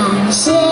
感谢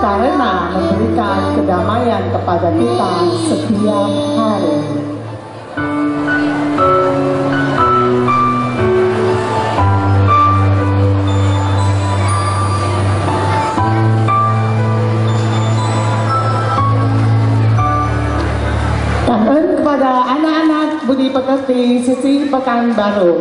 karena memberikan kedamaian kepada kita setiap hari. Tangan kepada anak-anak Budi Pekerti Sisi Pekanbaru.